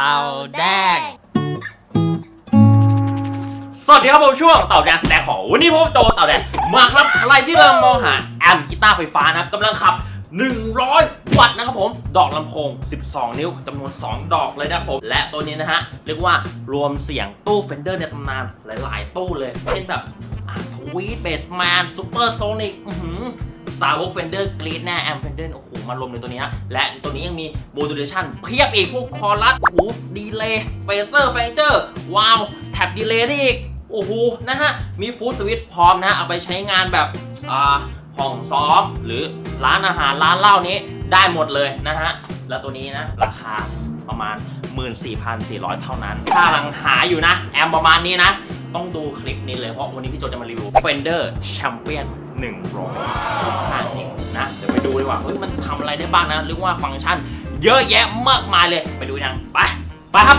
เต่าแดง สวัสดีครับผมช่วงเต่าแดงสแต็กของวันนี้ผมโจเต่าแดงมาครับใครที่กำลังมองหาแอมป์กีตาร์ไฟฟ้านะครับกำลังขับ 100 วัตต์นะครับผม ดอกลำโพง 12 นิ้วจำนวน 2 ดอกเลยนะครับผม และตัวนี้นะฮะ เรียกว่ารวมเสียงตู้ Fender ในตำนานหลาย ๆ ตู้เลย เช่นแบบ Tweed Bassman Super-Sonic สาวก Fender กรี๊ดแน่แอมป์ Fender โอ้โหมารวมในตัวนี้ฮะและตัวนี้ยังมีmodulation เพียบอีกพวกคอรัสโอ้โห delay phaser flanger ว้าว tap delay นี่อีกโอ้โหนะฮะมี footswitch พร้อมนะเอาไปใช้งานแบบอ่าห้องซ้อมหรือร้านอาหารร้านเหล้านี้ได้หมดเลยนะฮะแล้วตัวนี้นะราคา ประมาณ 14,400 เท่านั้น ถ้ากำลังหาอยู่นะ แอมป์ประมาณนี้นะ ต้องดูคลิปนี้เลยเพราะวันนี้พี่โจจะมารีวิว Fender Champion 100ข้างจริงนะ เดี๋ยวไปดูดีกว่า เฮ้ย มันทำอะไรได้บ้างนะหรือว่าฟังก์ชัน เยอะแยะมากมายเลยไปดูยังไป ไปครับ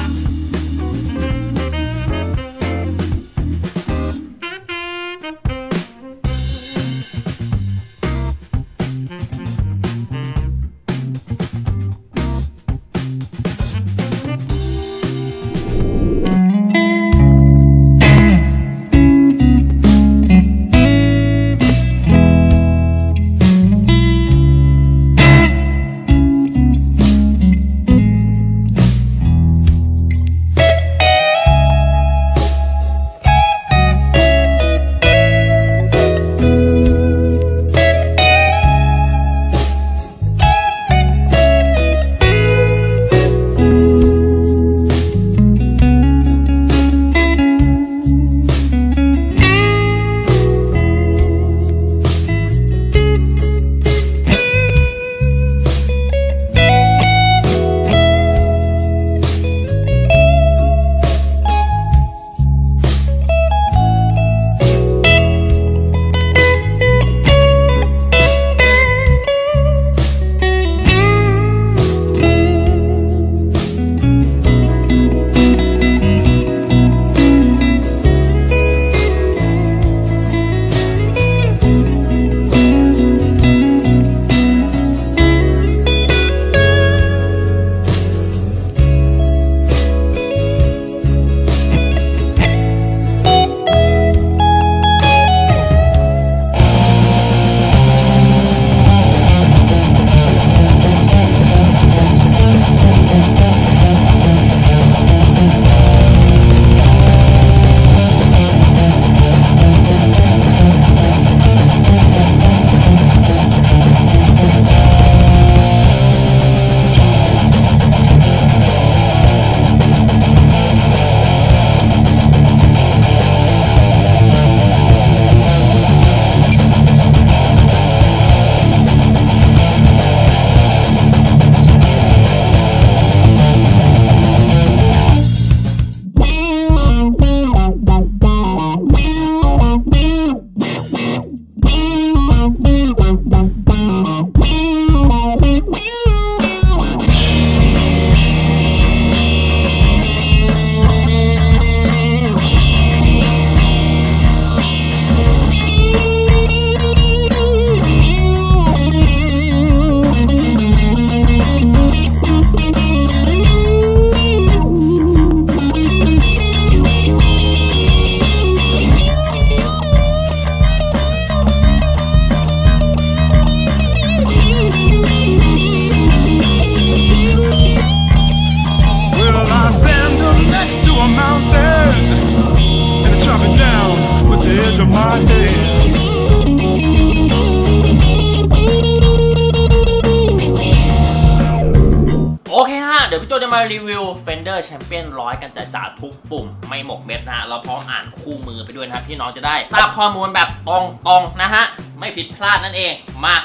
ปุ่มไม่หมกเม็ดนะฮะเราพร้อมอ่านคู่มือไปด้วยนะครับพี่น้องจะได้ทราบข้อมูลแบบตรงๆนะฮะไม่ผิดพลาดนั่นเองมา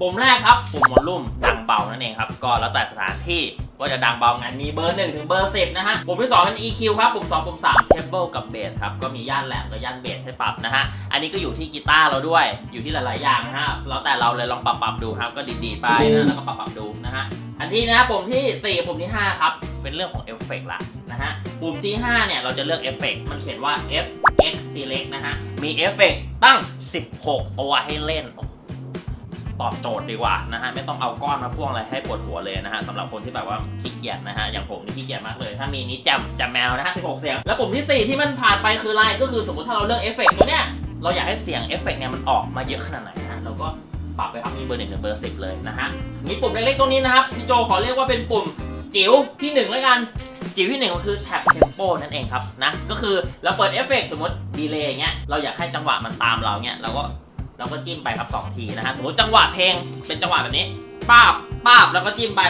ปุ่มแรกครับปุ่มวอลลุ่มดังเบานั่นเองครับก็แล้วแต่สถานที่ ว่าจะดังเบาไงมีเบอร์1ถึงเบอร์10นะฮะ ปุ่มที่2เป็น EQ ครับ ปุ่ม2ปุ่ม3 Treble กับ Bass ครับ ก็มีย่านแหลมกับย่านเบสให้ปรับนะฮะ อันนี้ก็อยู่ที่กีตาร์เราด้วย อยู่ที่หลาย ๆ อย่างนะฮะ แล้วแต่เราเลยลองปรับปรับดูครับ ก็ดีๆไปนะ แล้วก็ปรับปรับดูนะฮะ อันที่นะปุ่มที่ 4 ปุ่มที่ 5 ครับ เป็นเรื่องของเอฟเฟกต์ละนะฮะ ปุ่มที่ 5 เนี่ย เราจะเลือกเอฟเฟกต์มันเขียนว่า FX Select นะฮะ มีเอฟเฟกต์ตั้ง 16 ตัวให้เล่นโอ้โตอบโจทย์ดีกว่านะฮะไม่ต้องเอาก้อนมาพ่วงอะไรให้ปวดหัวเลยนะฮะสำหรับคนที่แบบว่าขี้เกียจนะฮะอย่างผมนี่ขี้เกียจมากเลย ถ้ามีนี้แจ่มแจ่มแมวนะฮะ16เสียง แล้วปุ่มที่ 4 ที่มันผ่านไปคืออะไรก็คือสมมติถ้าเราเลือกเอฟเฟกต์ตัวเนี้ยเราอยากให้เสียงเอฟเฟกต์เนี่ยมันออกมาเยอะขนาดไหนนะเราก็ปรับไปครับมีเบอร์หนึ่งถึงเบอร์สิบเลยนะฮะมีปุ่มเล็กๆตรงนี้นะครับพี่โจขอเรียกว่าเป็นปุ่มจิ๋วที่หนึ่งแล้วกันจิ๋วที่หนึ่งก็คือ tap tempo นั่นเองครับนะก็คือเราเปิดเอฟเฟกต์สมมติ delay เงี้ยเราอยากให้จังหวะมันตามเราเงี้ยเราก็ เราก็จิ้มไปครับสองทีนะฮะสมมติจังหวะเพลงเป็นจังหวะแบบนี้ป้าบป้าบแล้วก็จิ้มไป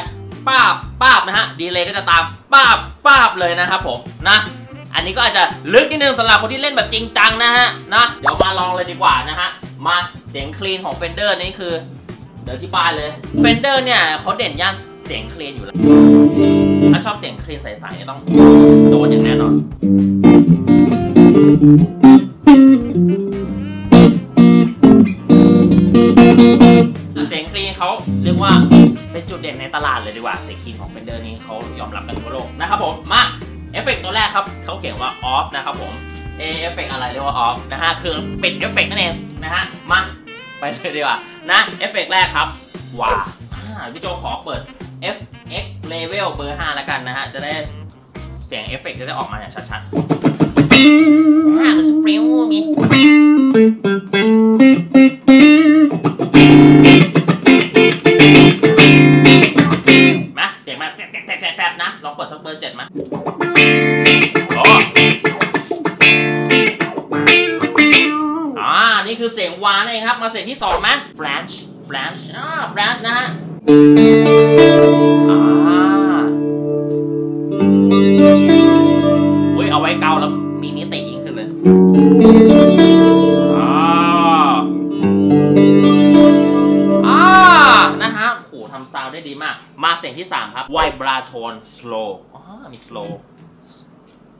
ป้าบป้าบนะฮะ delay ก็จะตามป้าบป้าบเลยนะครับผมนะอันนี้ก็อาจจะลึกนิดนึงสำหรับคนที่เล่นแบบจริงจังนะฮะนะเดี๋ยวมาลองเลยดีกว่านะฮะมาเสียงคลีนของ Fender นี่คือ เดี๋ยวที่บายเลย Fender เนี่ยเขาเด่นย่านเสียงคลีนอยู่แล้วถ้าชอบเสียงคลีนใสๆเนี่ยต้องโดนอย่างแน่นอน เสียงคลีนเขาเรียกว่าเป็นจุดเด่นในตลาดเลยดีกว่าเสียงคลีนของ Fender นี้เขายอมรับกันทั่วโลกนะครับผมมาเอฟเฟกต์ตัวแรกครับเขาเขียนว่า off นะครับผมเอเอฟเฟกต์อะไรเรียกว่า off นะฮะคือปิดเอฟเฟกต์นั่นเองนะฮะมาไปเลยดีกว่านะเอฟเฟกต์แรกครับว้าพี่โจขอเปิด FX level เบอร์ 5 แล้วกันนะฮะ จะได้เสียงเอฟเฟกต์จะได้ออกมาอย่างชัดๆอ่ามันสปริงมี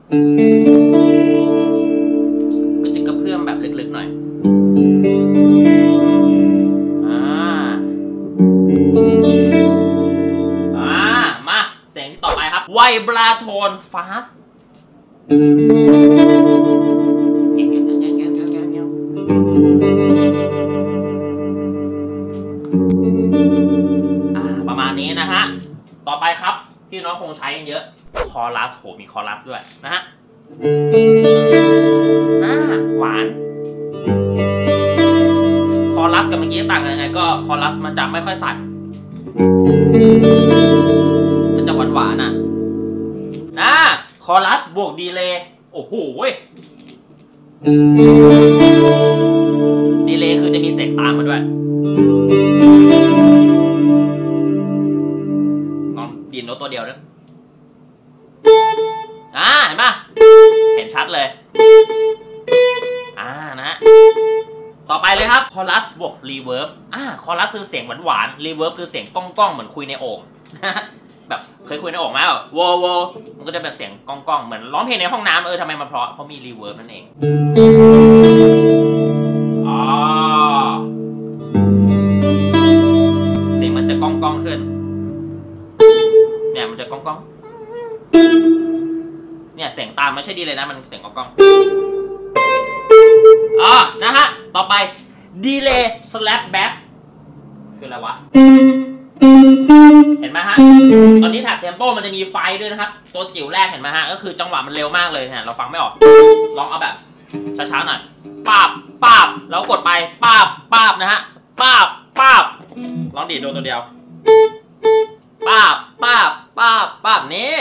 ก็จะกระเพื่อมแบบลึกๆหน่อยอ่าอ่ามาเสียงที่ต่อไปครับ ไวบราโทนฟาสอ่าประมาณนี้นะฮะ ต่อไปครับพี่น้องคงใช้กันเยอะ คอรัสโหมีคอรัสด้วยนะฮะอ่าหวาน คอรัสกับเมื่อกี้ต่างกันยังไง ก็คอรัสมันจะไม่ค่อยสั่นมันจะหวานหวานอะนะคอรัสบวกดีเลย์โอ้โหเว้ยดีเลย์คือจะมีเสียงตามมาด้วยลองดีดโน้ตตัวเดียวด้วย อ่าเห็นปะเห็นชัดเลยอ่านะต่อไปเลยครับคอรัสบวก reverb อ่าคอรัสคือเสียงหวานหวาน reverb คือเสียงก้องก้องเหมือนคุยในโอ่งแบบเคยคุยในโอ่งไหมแบบวโวมันก็จะแบบเสียงก้องก้องเหมือนร้องเพลงในห้องน้ำเออทำไมมันเพราะเพราะมี reverb นั่นเองอ๋อเสียงมันจะก้องก้องๆขึ้นเนี่ยมันจะก้องก้องามไม่ใช่ดีเลยนะ มันเสียงก้องก้องอ่านะฮะ ต่อไป delay slap back คืออะไรวะ เห็นไหมฮะ ตอนนี้แท็บเทมโปมันจะมีไฟด้วยนะครับ ตัวจิ๋วแรกเห็นไหมฮะ ก็คือจังหวะมันเร็วมากเลยเนี่ยเราฟังไม่ออก ลองเอาแบบช้าๆหน่อยปาบปาบแล้วกดไปปาบปาบนะฮะปาบปาบลองดีดโดนตัวเดียวปาบปาบปาบปาบนี่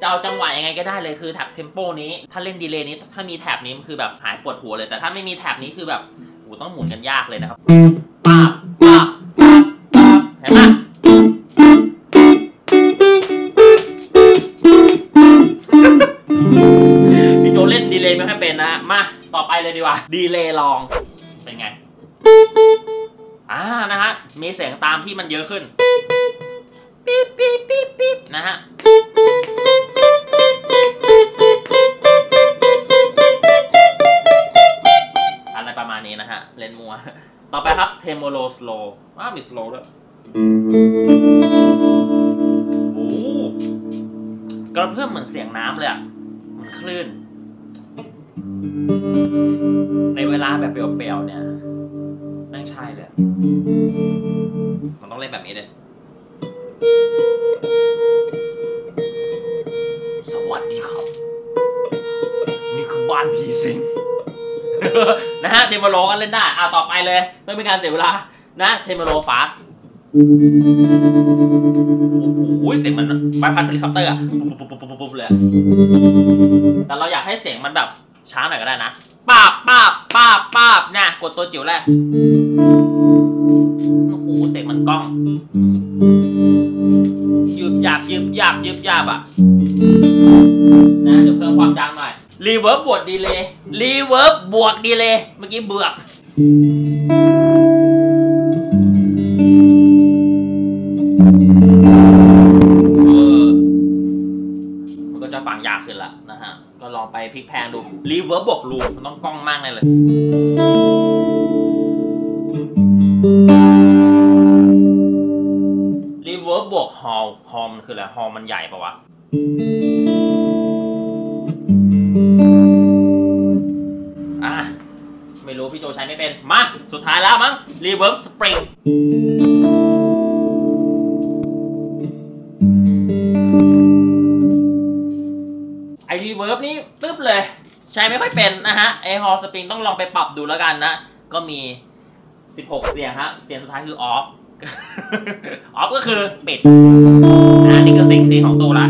จะเอาจังหวะยังไงก็ได้เลยคือแท็บเทมโปนี้ ถ้าเล่นดีเลย์นี้ถ้ามีแท็บนี้มันคือแบบหายปวดหัวเลย แต่ถ้าไม่มีแท็บนี้คือแบบโหต้องหมุนกันยากเลยนะครับป้าบป้าบป้าบป้าบเห็นไหมพี่โจเล่นดีเลย์ไม่ค่อยเป็นนะมาต่อไปเลยดีกว่าดีเลย์ลองเป็นไงอ่านะฮะมีเสียงตามที่มันเยอะขึ้นปิ๊บปิ๊บปิ๊บปิ๊บนะฮะ โมโลสโลว้ามีสโลด้วยโอ้โหกระเพื่อมเหมือนเสียงน้ำเลยอะเหมือนคลื่น ในเวลาแบบเปรียวๆเนี่ยแม่งใช่เลย มันต้องเล่นแบบนี้เลยสวัสดีครับ นี่คือบ้านผีสิง นะฮะเทมโลกันเล่นได้อ่าต่อไปเลยไม่เป็นการเสียเวลานะ tremolo fast โอ้โหเสียงมันใบพัดเฮลิคอปเตอร์อะปุ๊บปุ๊บปุ๊บปุ๊บปุ๊บเลยแต่เราอยากให้เสียงมันแบบช้าหน่อยก็ได้นะป้าบป้าบป้าบป้าบเนี่ยกดตัวจิ๋วแรกโอ้โหเสียงมันก้องยืบหยาบยืบหยาบยืบหยาบอะนะเดี๋ยวเพิ่มความดังหน่อย reverb บวก delay reverb บวก delay เมื่อกี้เบือกเอมันก็จะฟังยากขึ้นละนะฮะ ก็ลองไปพลิกแพลงดู reverb บวก room มันต้องก้องมากแน่เลย reverb บวก hall hall มันคืออะไร hall มันใหญ่ปะวะ รู้พี่โจใช้ไม่เป็น มา สุดท้ายแล้วมั้ง reverb spring ไอ reverb นี่ตึ๊บเลย ใช้ไม่ค่อยเป็นนะฮะไอ hall spring ต้องลองไปปรับดูแล้วกันนะ ก็มี 16 เสียงฮะ เสียงสุดท้ายคือ off off ก็คือปิดนะนี่คือเสียง clean ของตัวละ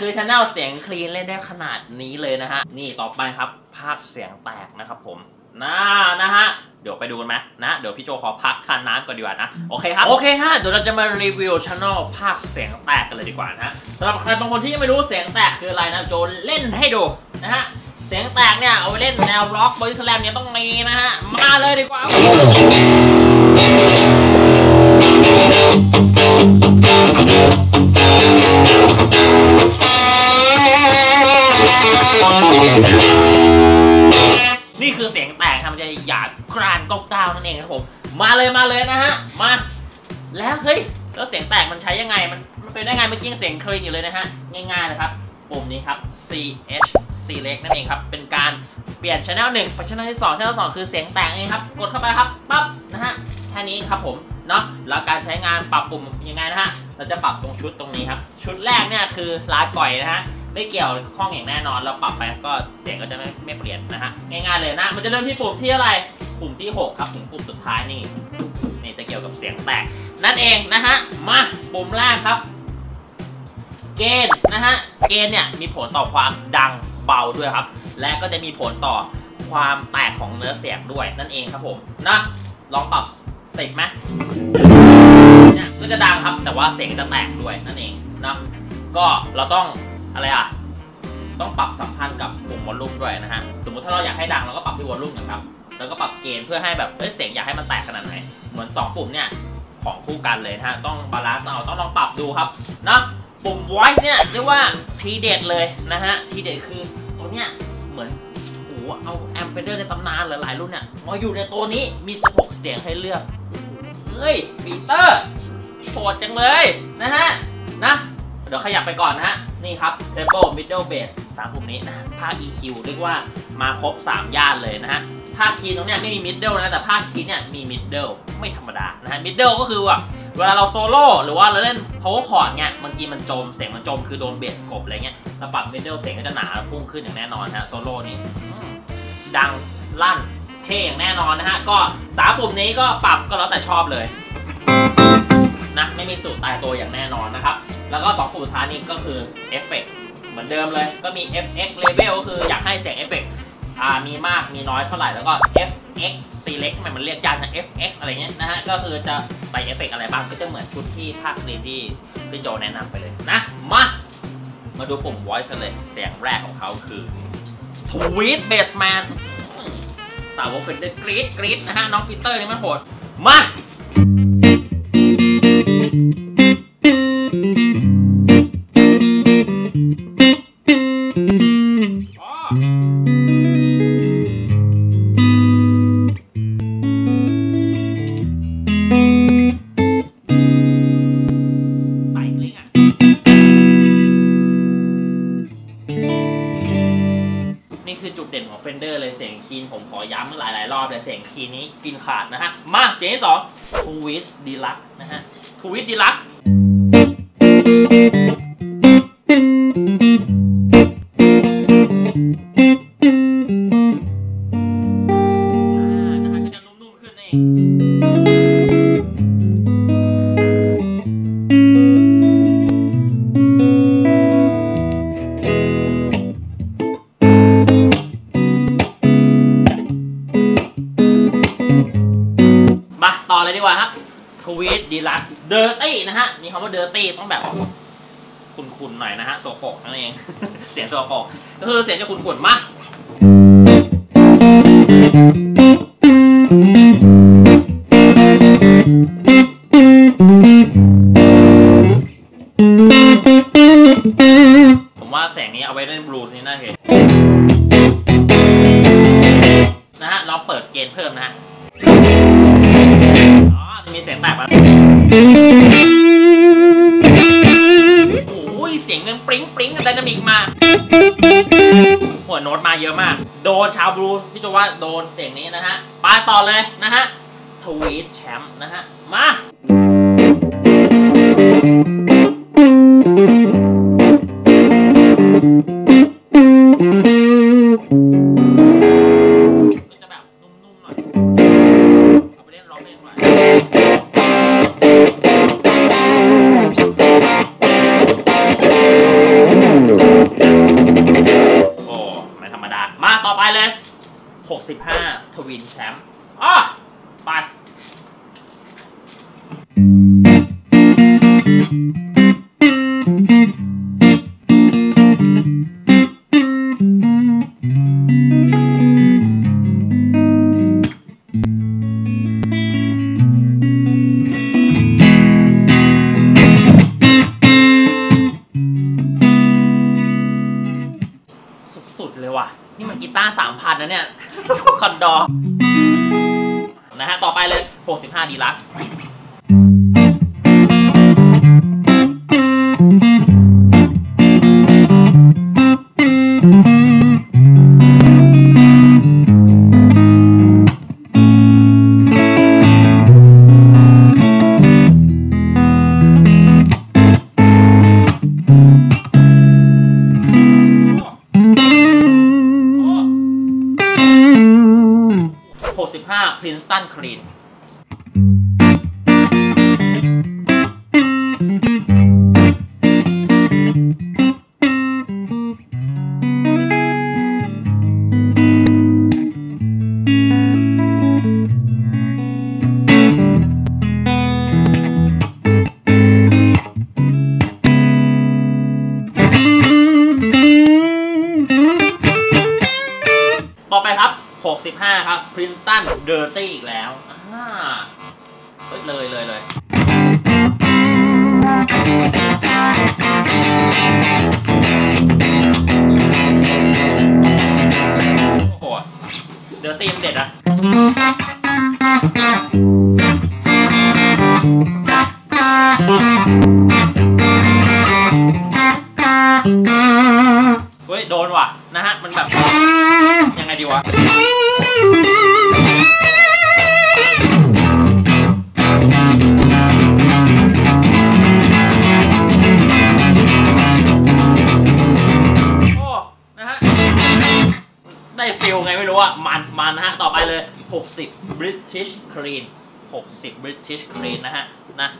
คือช n แนลเสียงคลีนเล่นได้ขนาดนี้เลยนะฮะ นี่ต่อไปครับ ภาคเสียงแตกนะครับผมน่านะฮะ เดี๋ยวไปดูกันไหมนะ เดี๋ยวพี่โจขอพักทานน้ำก่อนดีกว่านะ โอเคครับ โอเคฮะ เดี๋ยวเราจะมารีวิวช anel ภาคเสียงแตกกันเลยดีกว่านะฮะสำหรับใครบางคนที่ยังไม่รู้เสียงแตกคืออะไรนะโจเล่นให้ดูนะฮะ เสียงแตกเนี่ยเอาไปเล่นแนวร็อกบอดี้สแลมเนี่ยต้องมีนะฮะ มาเลยดีกว่า นี่คือเสียงแตกครับมันจะหยาบกรานก้าวๆนั่นเองครับผม มาเลยมาเลยนะฮะ มา แล้วเฮ้ย แล้วเสียงแตกมันใช้ยังไง มันมันเป็นได้ไงเมื่อกี้เสียงคลีนอยู่เลยนะฮะ ง่ายๆนะครับ ปุ่มนี้ครับ CH Select นั่นเองครับ เป็นการเปลี่ยน Channel 1ไป Channel ที่2 Channel 2คือเสียงแตกเองครับ กดเข้าไปครับ ปั๊บ นะฮะ แค่นี้ครับผมเนาะแล้วการใช้งานปรับปุ่มยังไงนะฮะ เราจะปรับตรงชุดตรงนี้ครับ ชุดแรกเนี่ยคือลาก่อยนะฮะ ไม่เกี่ยวข้องอย่างแน่นอน เราปรับไปก็เสียงก็จะไม่ไม่เปลี่ยนนะฮะง่ายๆเลยนะ มันจะเริ่มที่ปุ่มที่อะไรปุ่มที่ 6 ครับถึงปุ่มสุดท้ายนี่นี่จะเกี่ยวกับเสียงแตก นั่นเองนะฮะมาปุ่มแรกครับ เกณฑ์นะฮะเกณฑ์เนี่ยมีผลต่อความดังเบาด้วยครับ และก็จะมีผลต่อความแตกของเนื้อเสียงด้วยนั่นเองครับผมนะลองปรับสิบไหมเนี่ยก็จะดังครับแต่ว่าเสียงจะแตกด้วยนั่นเองนะก็เราต้อง อะไรอะ ต้องปรับสัมพันธ์กับปุ่ม volume ด้วยนะฮะ สมมติถ้าเราอยากให้ดังเราก็ปรับที่ volume นะครับแล้วก็ปรับ gain เพื่อให้แบบเอ้ยเสียงอยากให้มันแตกขนาดไหน เหมือน 2 ปุ่มเนี่ยของคู่กันเลยนะฮะ ต้อง balance เอา ต้องลองปรับดูครับนะปุ่ม voice เนี่ยเรียกว่าทีเด็ดเลยนะฮะ ทีเด็ดคือตัวเนี้ยเหมือนโอ้เอาแอมป์ Fender ในตำนานหลายๆรุ่นเนี่ยมาอยู่ในตัวนี้มี 16 เสียงให้เลือก เฮ้ยปีเตอร์โหดจังเลยนะฮะ นะ เดี๋ยวขยับไปก่อนนะฮะ นี่ครับ treble middle bass สามปุ่มนี้นะฮะภาค EQ เรียกว่ามาครบ 3 ย่านเลยนะฮะ ภาคคีย์ตรงเนี้ยไม่มี middle นะ แต่ภาคคีย์เนี่ยมี middle ไม่ธรรมดานะฮะ middle ก็คือว่าเวลาเราโซโล่หรือว่าเราเล่น power chord เนี่ยบางทีมันจมเสียงมันจมคือโดนเบสกลบอะไรเงี้ยเราปรับ middle เสียงก็จะหนาพุ่งขึ้นอย่างแน่นอนฮะโซโล่นี่ดังลั่นเท่อย่างแน่นอนนะฮะ ก็สามปุ่มนี้ก็ปรับก็แล้วแต่ชอบเลยนะไม่มีสูตรตายตัวอย่างแน่นอนนะครับ แล้วก็สองปุ่มสุดท้ายนี่ก็คือเอฟเฟกต์เหมือนเดิมเลย ก็มี FX level ก็คืออยากให้เสียงเอฟเฟกต์มีมากมีน้อยเท่าไหร่ แล้วก็ FX select ทำไมมันเรียกยากนะ FX อะไรเงี้ยนะฮะ ก็คือจะใส่เอฟเฟกต์อะไรบ้าง ก็จะเหมือนชุดที่ภาค clean ที่พี่โจแนะนำไปเลยนะ มา มาดูปุ่ม voice เลย เสียงแรกของเขาคือ Tweed Bassman สาวกเฟนเดอร์กรีดกรีดนะฮะ น้องปีเตอร์นี่มันโหด มา วิสดีลักนะฮะทูวิสดีลัก เสียงโสโปรกก็คือเสียงจะขุ่นๆมากผมว่าแสงนี้เอาไว้เล่นบลูส์นี่น่าเห็น ชาวบลูพี่โจว่าโดนเสียงนี้นะฮะไปต่อเลยนะฮะทวีตแชมป์นะฮะ มา 65 Princeton Clean Princeton Dirty อีกแล้วอ่าเฮ้ยเลยเลยเลยโอ้โห Dirty มันเด็ดอะเฮ้ย โดนว่ะ นะฮะ มันแบบ ยังไงดีวะ มันมันนะฮะ ต่อไปเลย 60 British Clean 60 British Clean นะฮะ นะ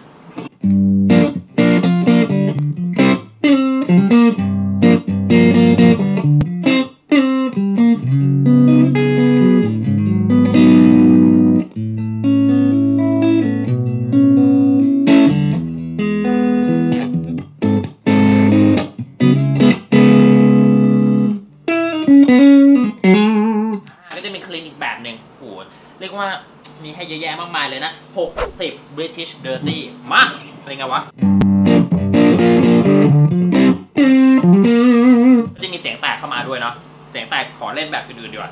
มีให้เยอะแยะมากมายเลยนะ 60 British Dirty มาเป็นไงวะ จะมีเสียงแตกเข้ามาด้วยเนาะ เสียงแตกขอเล่นแบบอื่นๆดีกว่า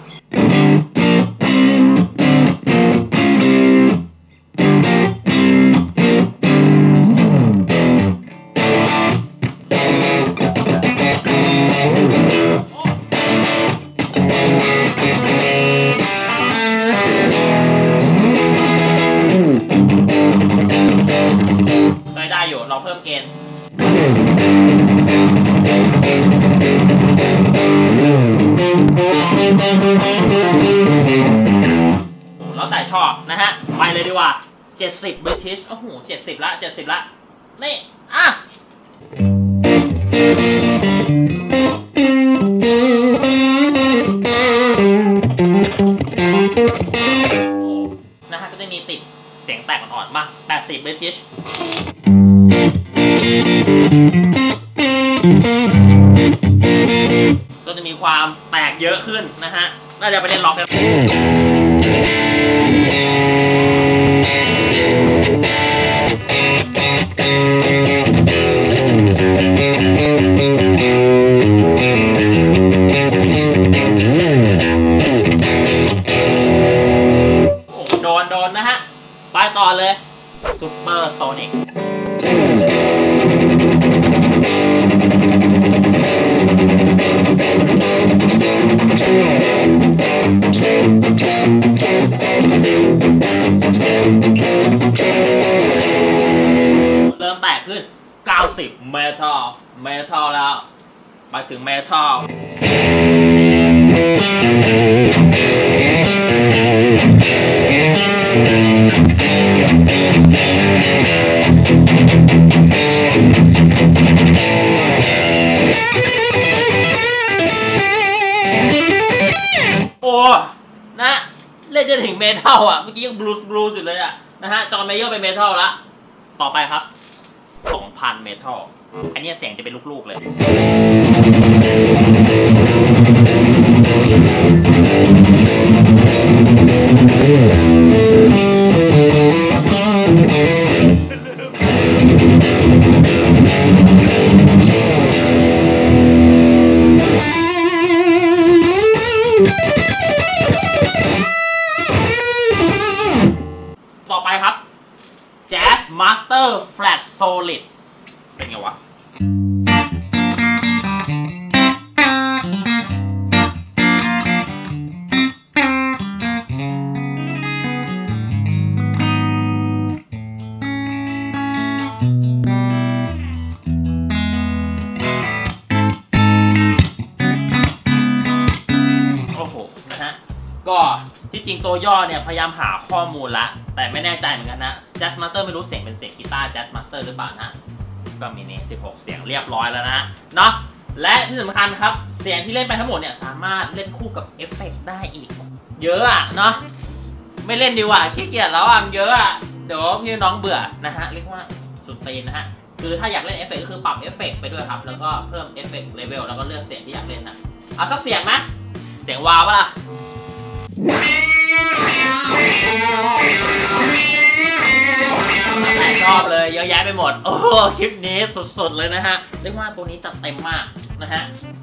70ละ70ละ นี่ อะนะฮะก็จะมีติดเสียงแตกอ่อนๆมา80 British ก็จะมีความแตกเยอะขึ้นนะฮะ น่าจะไปเล่นล็อกกัน เริ่มแตกขึ้น 90 เมทัล เมทัลแล้ว ไปถึงเมทัลโอ้ เล่นจะถึง metal อะ เมื่อกี้ยังบลูส์บลูส์อยู่เลยอะ นะฮะ จอห์นเมเยอร์เป็น metal ละ ต่อไปครับ 2,000 metal อันนี้เสียงจะเป็นลูกๆเลย ย่อเนี่ยพยายามหาข้อมูลละ แต่ไม่แน่ใจเหมือนกันนะ Jazz Master ไม่รู้เสียงเป็นเสียงกีตาร์ Jazz Master หรือเปล่านะ ก็มีนี่16 เสียงเรียบร้อยแล้วนะเนาะและที่สำคัญครับ เสียงที่เล่นไปทั้งหมดเนี่ยสามารถเล่นคู่กับเอฟเฟกต์ได้อีก เยอะอะเนาะไม่เล่นดีกว่าขี้เกียจแล้วอะมันเยอะอะเดี๋ยวพี่น้องเบื่อนะฮะเรียกว่าสุดตีนนะฮะคือถ้าอยากเล่นเอฟเฟกต์ก็คือปรับเอฟเฟกต์ไปด้วยครับ แล้วก็เพิ่มเอฟเฟกต์เลเวลแล้วก็เลือกเสียงที่อยากเล่นนะเอาสักเสียงไหมเสียงวาวปะล่ะ ชอบเลยเยอะแยะไปหมด โอ้คลิปนี้สดๆเลยนะฮะเรียกว่าตัวนี้จัดเต็มมากนะฮะ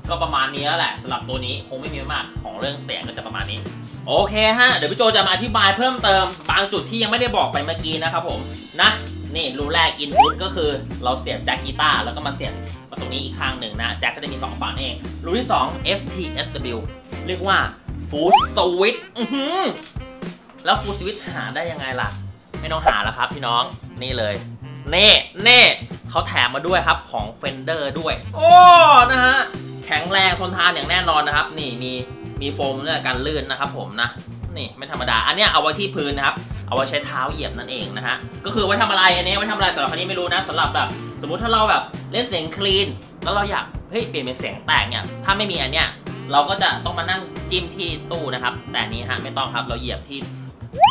ก็ประมาณนี้แล้วแหละสำหรับตัวนี้คงไม่มีมากของเรื่องเสียงก็จะประมาณนี้โอเคฮะ เดี๋ยวพี่โจจะมาอธิบายเพิ่มเติม บางจุดที่ยังไม่ได้บอกไปเมื่อกี้นะครับผมนะนี่รูแรกอินพุตก็คือเราเสียบแจ็คกีตาร์แล้วก็มาเสียบมาตรงนี้อีกข้างหนึ่งนะ แจ็คก็จะมี 2 ฝั่งนั่นเองรูที่ 2 FTSW เรียกว่า Food Switch อื้อหือแล้วฟู o สวิตหาได้ยังไงล่ะ ไม่ต้องหาแล้วครับพี่น้องนี่เลยเน่เน่เขาแถมมาด้วยครับของ Fender ด้วย โอ้นะฮะแข็งแรงทนทานอย่างแน่นอนนะครับ นี่มีมีโฟมเนี่ยกันลื่นนะครับผมนะนี่ไม่ธรรมดา อันเนี้ยเอาไว้ที่พื้นนะครับ เอาไว้ใช้เท้าเหยียบนั่นเองนะฮะ ก็คือไว้ทำอะไรอันนี้ไว้ทำอะไรสำหรับคันนี้ไม่รู้นะสำหรับแบบสมมุติถ้าเราแบบเล่นเสียง clean แล้วเราอยากเฮ้ยเปลี่ยนเป็นเสียงแตกเนี่ย ถ้าไม่มีอันเนี้ย เราก็จะต้องมานั่งจิ้มที่ตู้นะครับ แต่นี้ฮะไม่ต้องครับเราเหยียบที่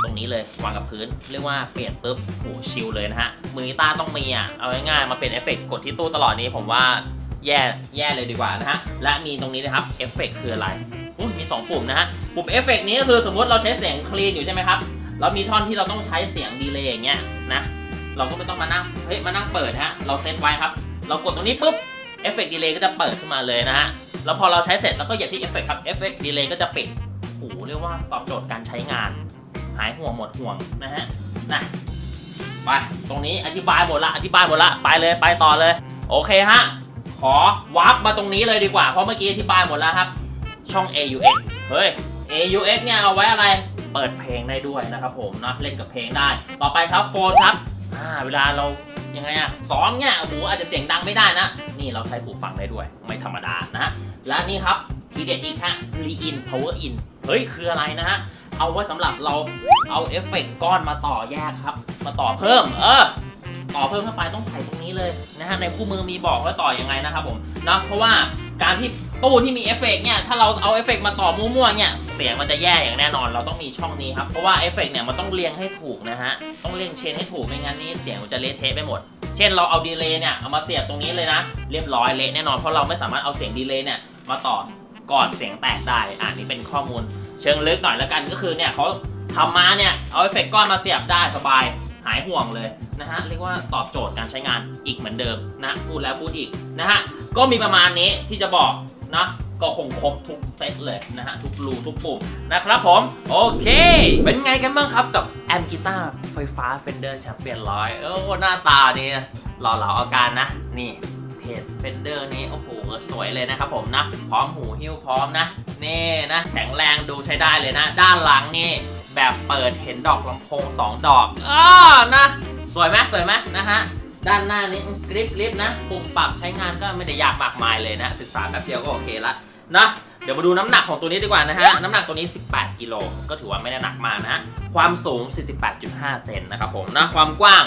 ตรงนี้เลยวางกับพื้น เรียกว่าเปลี่ยนปุ๊บโห chill เลยนะฮะมือกีตาร์ต้องมีอะเอาง่ายๆมาเป็นเอฟเฟกต์กดที่ตู้ตลอดนี้ผมว่าแย่แย่เลยดีกว่านะฮะและมีตรงนี้นะครับเอฟเฟกต์คืออะไรมี 2 ปุ่มนะฮะปุ่มเอฟเฟกต์นี้ก็คือสมมติเราใช้เสียง clean อยู่ใช่ไหมครับแล้วมีท่อนที่เราต้องใช้เสียง delay อย่างเงี้ยนะเราก็ไม่ต้องมานั่งเฮ้ยมานั่งเปิดฮะเราเซตไว้ครับ เรากดตรงนี้ปุ๊บเอฟเฟกต์ delay ก็จะเปิดขึ้นมาเลยนะฮะ แล้วพอเราใช้เสร็จเราก็เหยียบที่เอฟเฟกต์ครับเอฟเฟกต์ delay ก็จะปิดโอ้เรียกว่าตอบโจทย์การใช้งาน หายห่วงหมดห่วงนะฮะนะไปตรงนี้อธิบายหมดละอธิบายหมดละไปเลยไปต่อเลย โอเคฮะ ขอ warp มาตรงนี้เลยดีกว่า เพราะเมื่อกี้อธิบายหมดแล้วครับ ช่อง AUX เฮ้ย AUX เนี่ยเอาไว้อะไรเปิดเพลงได้ด้วยนะครับผมนะเล่นกับเพลงได้ ต่อไปครับ phone ครับอ่าเวลาเรา ยังไงอะสองเนี่ยโอ้โหอาจจะเสียงดังไม่ได้นะ นี่เราใช้หูฟังได้ด้วย ไม่ธรรมดานะฮะ และนี่ครับทีเด็ดอีกฮะ Pre-in Power In เฮ้ย คืออะไรนะฮะ เอาไว้สำหรับเราเอาเอฟเฟกต์ก้อนมาต่อแยกครับ มาต่อเพิ่ม เออ ต่อเพิ่มเข้าไปต้องใส่ตรงนี้เลยนะฮะ ในคู่มือมีบอกว่าต่อยังไงนะครับผมนะเพราะว่า การที่ตู้ที่มีเอฟเฟกต์เนี่ยถ้าเราเอาเอฟเฟกต์มาต่อมั่วๆเนี่ยเสียงมันจะแย่อย่างแน่นอนเราต้องมีช่องนี้ครับเพราะว่าเอฟเฟกต์เนี่ยมันต้องเรียงให้ถูกนะฮะต้องเรียง chain ให้ถูกไม่งั้นนี่เสียงมันจะเละเทะไปหมด เช่นเราเอา delay เนี่ยเอามาเสียบตรงนี้เลยนะ เรียบร้อยเละแน่นอนเพราะเราไม่สามารถเอาเสียง delay เนี่ยมาต่อก่อนเสียงแตกได้อ่านี่เป็นข้อมูล เชิงลึกหน่อยแล้วกันก็คือเนี่ยเขาทำมาเนี่ยเอาเอฟเฟกต์ก้อนมาเสียบได้สบาย หายห่วงเลยนะฮะเรียกว่าตอบโจทย์การใช้งานอีกเหมือนเดิมนะพูดแล้วพูดอีกนะฮะก็มีประมาณนี้ที่จะบอกนะก็คงครบทุกเซตเลยนะฮะทุกรูทุกปุ่มนะครับผม โอเค เป็นไงกันบ้างครับกับแอมกีตาร์ไฟฟ้า Fender Champion ร้อยโอ้หน้าตานี่หล่อเหลาอาการนะ นี่เพจ Fender นี้ โอ้โห สวยเลยนะครับผมนะ พร้อมหูหิ้วพร้อมนะ นี่นะ แข็งแรงดูใช้ได้เลยนะ ด้านหลังนี่ แบบเปิดเห็นดอกลำโพง2ดอกอ้านะ สวยไหมสวยไหมนะฮะ ด้านหน้านี้กริปลิปนะปุ่มปรับใช้งานก็ไม่ได้ยากมากมายเลยนะ ศึกษาแป๊บเดียวก็โอเคละนะเดี๋ยวมาดูน้ำหนักของตัวนี้ดีกว่านะฮะ น้ำหนักตัวนี้ 18 กิโล ก็ถือว่าไม่ได้หนักมากนะฮะความสูง 48.5 เซนนะครับผมนะ ความกว้าง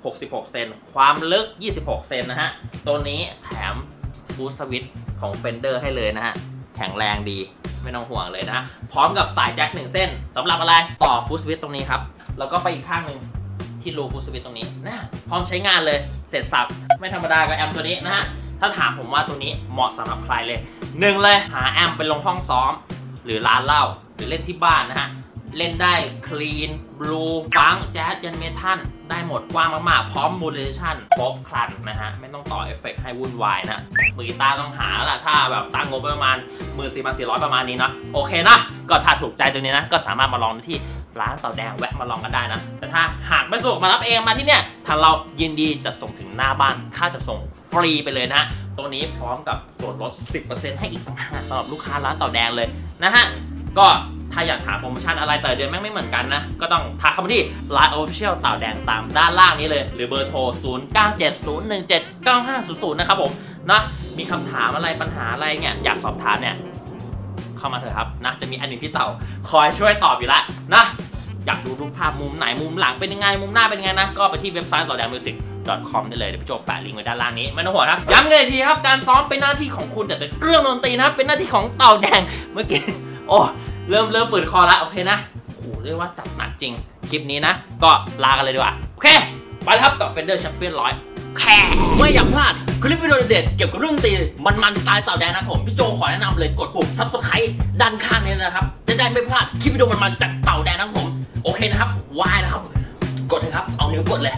66 เซน ความลึก 26 เซนนะฮะ ตัวนี้แถมฟูสวิตของ Fender ให้เลยนะฮะ แข็งแรงดี ไม่ต้องห่วงเลยนะ พร้อมกับสายแจ็คหนึ่งเส้นสำหรับอะไรต่อ footswitch ตรงนี้ครับ แล้วก็ไปอีกข้างหนึ่งที่รู footswitch ตรงนี้นะพร้อมใช้งานเลยเสร็จสรรพไม่ธรรมดากับแอมป์ตัวนี้นะฮะถ้าถามผมว่าตัวนี้เหมาะสำหรับใครเลยหนึ่งเลยหาแอมป์ไปลงห้องซ้อม หรือร้านเหล้าหรือเล่นที่บ้านนะฮะ เล่นได้ clean blues funk แจ๊สยัน metal ได้หมดกว้างมากๆ พร้อม modulation ครบครันนะฮะ ไม่ต้องต่อเอฟเฟกต์ให้วุ่นวายนะมือกีตาร์ต้องหาละถ้าแบบตั้งงบประมาณ1 4 4 0 0ประมาณนี้เนาะโอเคนะ ก็ถ้าถูกใจตัวนี้นะ ก็สามารถมาลองที่ร้านเต่าแดงแวะมาลองกันได้นะ แต่ถ้าหากไม่สะดวกมารับเองมาที่เนี่ยทางเรายินดีจะส่งถึงหน้าบ้านค่าจะส่งฟรีไปเลยนะฮะตัวนี้พร้อมกับส่วนลด 10%ให้อีกต่างหากสำหรับลูกค้าร้านเต่าแดงเลยนะฮะ ก็ถ้าอยากถามโปรโมชั่นอะไรแต่เดือนแม่งไม่เหมือนกันนะ ก็ต้องทักเข้ามาที่ Line Official เต่าแดงตามด้านล่างนี้เลย หรือเบอร์โทร 0970179500 นะครับผมนะมีคำถามอะไรปัญหาอะไรเนี่ยอยากสอบถามเนี่ย เข้ามาเถอะครับนะจะมีอันหนึ่งพี่เต่าคอยช่วยตอบอยู่ล้วนะอยากดูรูปภาพมุมไหนมุมหลังเป็นยังไง มุมหน้าเป็นยังไงนะ ก็ไปที่เว็บไซต์ต่อแดงมิวสิก com ได้เลยเดี๋ยวพี่โจแปะลิงก์ไว้ด้านล่างนี้ไม่ต้องห่วงครับย้ำกันอีกทีครับการซ้อมเป็นหน้าที่ของคุณแต่เป็นเรื่องดนตรีนะครับเป็นหน้าที่ของเต่าแดงเมื่อกี้ โอ้เริ่มเริ่มฝืนคอละโอเคนะโอ้โหเรียกว่าจัดหนักจริง คลิปนี้นะ ก็ลากันเลยดีกว่า โอเค ไปแล้วครับกับ Fender Champion 100แค่ไม่อยากพลาด คลิปวิดีโอเด็ดเกี่ยวกับเรื่องดนตรีมันสไตล์เต่าแดงนะผม พี่โจขอแนะนำเลยกดปุ่ม subscribe ด้านข้างนี้นะครับ จะได้ไม่พลาดคลิปวิดีโอมันๆจากเต่าแดงนะผม โอเคนะครับวายนะครับ กดเลยครับ เอานิ้วกดเลย